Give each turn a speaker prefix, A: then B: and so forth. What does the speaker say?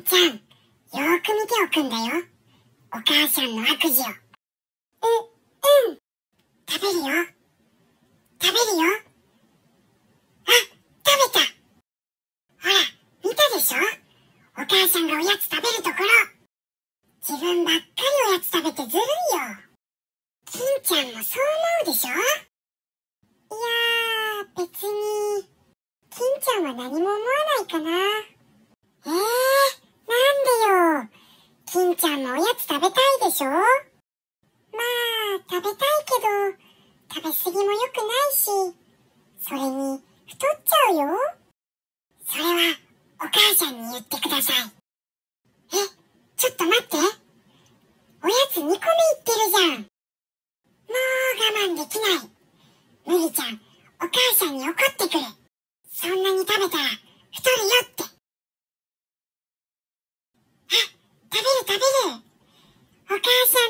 A: んちゃん、よーく見ておくんだよ。お母さんの悪事を。う、うん。食べるよ。食べるよ。あ、食べた。ほら、見たでしょ？お母さんがおやつ食べるところ。自分ばっかりおやつ食べてずるいよ。金ちゃんもそう思うでしょ？いやー、別に、金ちゃんは何も思わないかな。えー、なんでよ。金ちゃんもおやつ食べたいでしょ？まあ、食べたいけど、食べ過ぎも良くないし、それに、太っちゃうよ。それは、お母さんに言ってください。え、ちょっと待って。おやつ2個目いってるじゃん。もう我慢できない。むりちゃん、お母さんに怒ってくる。そんなに食べたら旅で、お母さん